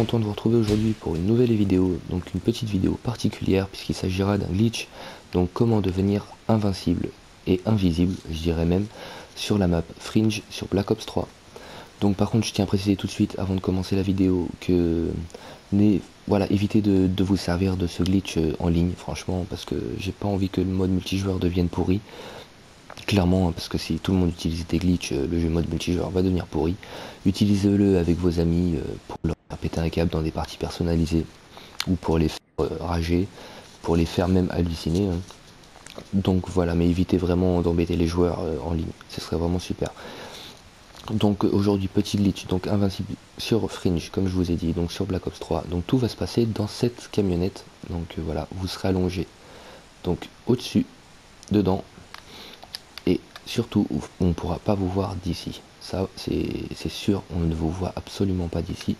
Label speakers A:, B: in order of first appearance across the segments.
A: content de vous retrouver aujourd'hui pour une nouvelle vidéo, donc une petite vidéo particulière puisqu'il s'agira d'un glitch, donc comment devenir invincible et invisible, je dirais même, sur la map Fringe sur Black Ops 3. Donc par contre je tiens à préciser tout de suite avant de commencer la vidéo que voilà, évitez de, de, vous servir de ce glitch euh, en ligne franchement parce que j'ai pas envie que le mode multijoueur devienne pourri clairement, hein, parce que si tout le monde utilise des glitches, euh, le jeu mode multijoueur va devenir pourri. Utilisez-le avec vos amis euh, pour leur dans des parties personnalisées ou pour les faire euh, rager, pour les faire même halluciner. Hein. Donc voilà, mais évitez vraiment d'embêter les joueurs en ligne, ce serait vraiment super. Donc aujourd'hui petit glitch, donc invincible sur Fringe, comme je vous ai dit, donc sur Black Ops 3. Donc tout va se passer dans cette camionnette. Donc voilà, vous serez allongé. Donc au-dessus, dedans, Surtout, on ne pourra pas vous voir d'ici. Ça, c'est sûr, on ne vous voit absolument pas d'ici.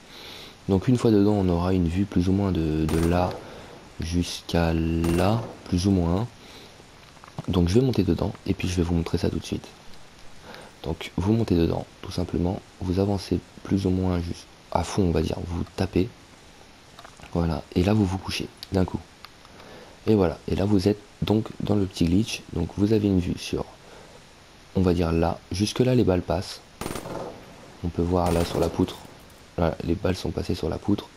A: Donc une fois dedans, on aura une vue plus ou moins de, là jusqu'à là, plus ou moins. Donc je vais monter dedans et puis je vais vous montrer ça tout de suite. Donc vous montez dedans, tout simplement. Vous avancez plus ou moins juste à fond, on va dire. Vous tapez. Voilà. Et là, vous vous couchez d'un coup. Et voilà. Et là, vous êtes donc dans le petit glitch. Donc vous avez une vue sur on va dire là. Jusque là, les balles passent. On peut voir là sur la poutre. Les balles sont passées sur la poutre.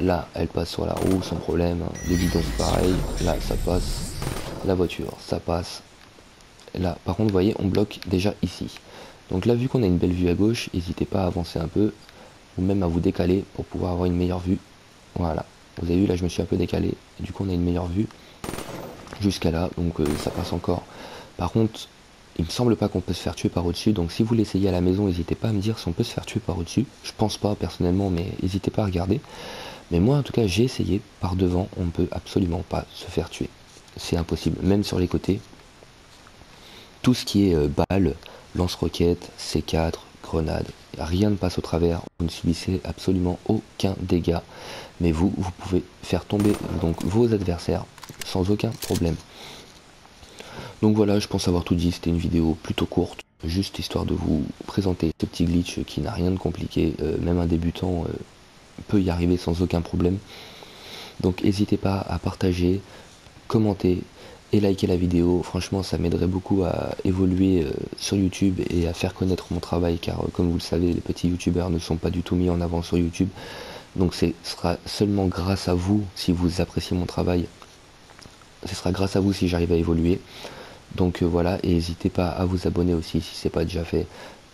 A: Là, elles passent sur la roue sans problème. Les bidons, pareil. Là, ça passe. La voiture, ça passe. Là, par contre, vous voyez, on bloque déjà ici. Donc là, vu qu'on a une belle vue à gauche, n'hésitez pas à avancer un peu. Ou même à vous décaler pour pouvoir avoir une meilleure vue. Voilà. Vous avez vu, là, je me suis un peu décalé. du coup, on a une meilleure vue. Jusqu'à là. Donc, euh, ça passe encore. Par contre, il me semble pas qu'on peut se faire tuer par au-dessus, donc si vous l'essayez à la maison, n'hésitez pas à me dire si on peut se faire tuer par au-dessus. Je pense pas personnellement, mais n'hésitez pas à regarder. Mais moi, en tout cas, j'ai essayé par devant, on ne peut absolument pas se faire tuer. C'est impossible, même sur les côtés. Tout ce qui est euh, balles, lance-roquettes, C4, grenades, rien ne passe au travers. Vous ne subissez absolument aucun dégât. Mais vous, vous pouvez faire tomber donc vos adversaires sans aucun problème. Donc voilà, je pense avoir tout dit, c'était une vidéo plutôt courte, juste histoire de vous présenter ce petit glitch qui n'a rien de compliqué, euh, même un débutant euh, peut y arriver sans aucun problème. Donc n'hésitez pas à partager, commenter et liker la vidéo, franchement ça m'aiderait beaucoup à évoluer euh, sur YouTube et à faire connaître mon travail car comme vous le savez les petits youtubeurs ne sont pas du tout mis en avant sur YouTube. Donc ce sera seulement grâce à vous si vous appréciez mon travail. Ce sera grâce à vous si j'arrive à évoluer. Donc euh, voilà, et n'hésitez pas à vous abonner aussi si c'est pas déjà fait.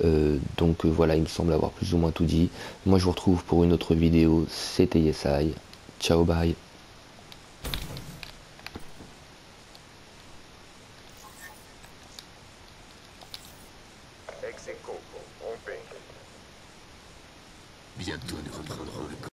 A: Euh, donc euh, voilà, il me semble avoir plus ou moins tout dit. Moi je vous retrouve pour une autre vidéo. C'était Yesai. Ciao, bye. Bientôt nous reprendrons le